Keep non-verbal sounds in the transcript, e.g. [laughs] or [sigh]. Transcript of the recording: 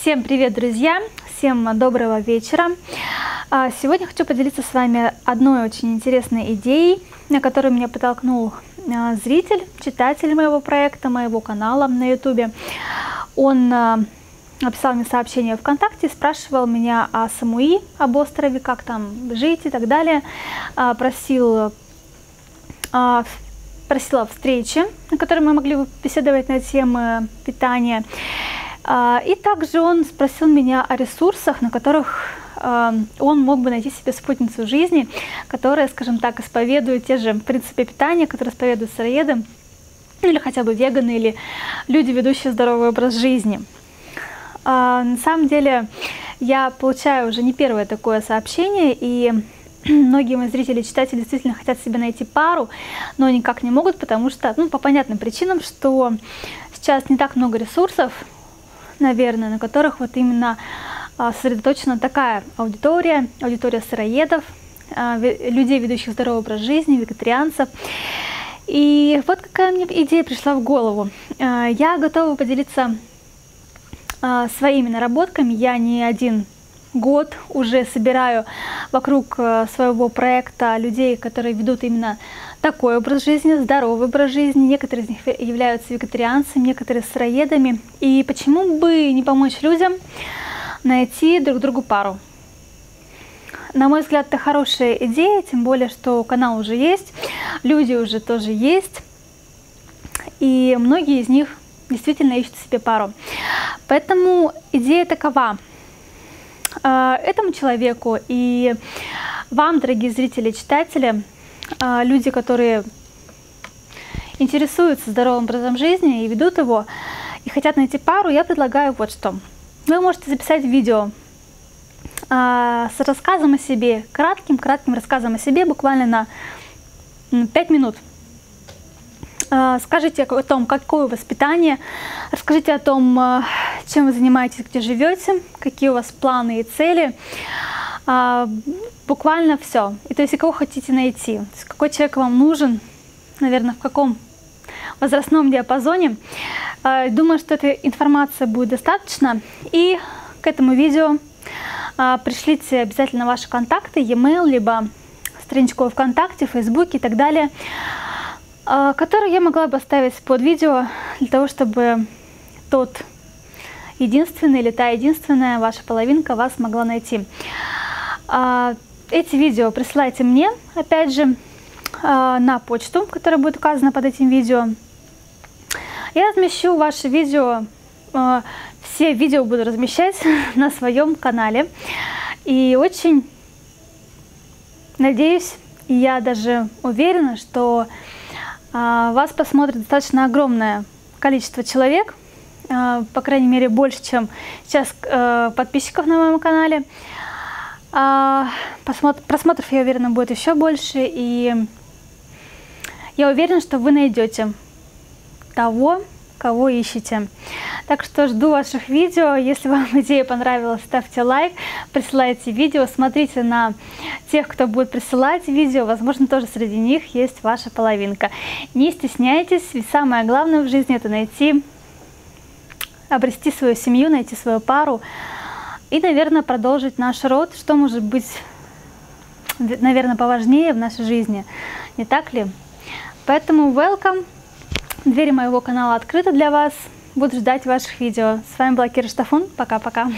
Всем привет, друзья! Всем доброго вечера! А, сегодня хочу поделиться с вами одной очень интересной идеей, на которую меня подтолкнул а, зритель, читатель моего проекта, моего канала на YouTube. Он а, написал мне сообщение ВКонтакте, спрашивал меня о Самуи, об острове, как там жить и так далее. Просил просила встречи, на которой мы могли бы беседовать на темы питания. А, и также он спросил меня о ресурсах, на которых а, он мог бы найти себе спутницу жизни, которая, скажем так, исповедует те же принципы питания, которые исповедуют сыроеды, или хотя бы веганы, или люди, ведущие здоровый образ жизни. А, на самом деле я получаю уже не первое такое сообщение, и [clears throat] многие мои зрители, читатели действительно хотят себе найти пару, но никак не могут, потому что, ну, по понятным причинам, что сейчас не так много ресурсов, наверное, на которых вот именно а, сосредоточена такая аудитория, аудитория сыроедов, а, людей, ведущих здоровый образ жизни, вегетарианцев. И вот какая мне идея пришла в голову. А, я готова поделиться своими наработками. Я не один год уже собираю вокруг своего проекта людей, которые ведут именно такой образ жизни, здоровый образ жизни. Некоторые из них являются вегетарианцами, некоторые сыроедами. И почему бы не помочь людям найти друг другу пару? На мой взгляд, это хорошая идея, тем более, что канал уже есть, люди уже тоже есть, и многие из них действительно ищут себе пару. Поэтому идея такова. Э, этому человеку и вам, дорогие зрители, читатели, а, люди, которые интересуются здоровым образом жизни и ведут его, и хотят найти пару, я предлагаю вот что. Вы можете записать видео а, с рассказом о себе, кратким-кратким рассказом о себе, буквально на 5 минут. А, скажите о том, какое воспитание, расскажите о том, чем вы занимаетесь, где живете, какие у вас планы и цели, а, буквально все. И то есть, и кого хотите найти, есть, какой человек вам нужен, наверное, в каком возрастном диапазоне. А, думаю, что эта информация будет достаточно. И к этому видео а, пришлите обязательно ваши контакты, e-mail, либо страничку ВКонтакте, Фейсбуке и так далее, а, которые я могла бы оставить под видео для того, чтобы тот единственный или та единственная ваша половинка вас могла найти. А, эти видео присылайте мне, опять же, а, на почту, которая будет указана под этим видео. Я размещу ваши видео, все видео буду размещать [laughs] на своем канале. И очень надеюсь, я даже уверена, что вас посмотрит достаточно огромное количество человек, по крайней мере больше, чем сейчас подписчиков на моем канале. А, просмотров, я уверена, будет еще больше, и я уверена, что вы найдете того, кого ищете. Так что жду ваших видео. Если вам [laughs] идея понравилась, ставьте лайк, присылайте видео, смотрите на тех, кто будет присылать видео. Возможно, тоже среди них есть ваша половинка. Не стесняйтесь, ведь самое главное в жизни это найти, обрести свою семью, найти свою пару, и, наверное, продолжить наш род, что может быть, наверное, поважнее в нашей жизни, не так ли? Поэтому welcome, двери моего канала открыты для вас, буду ждать ваших видео. С вами была Кира Штафун, пока-пока.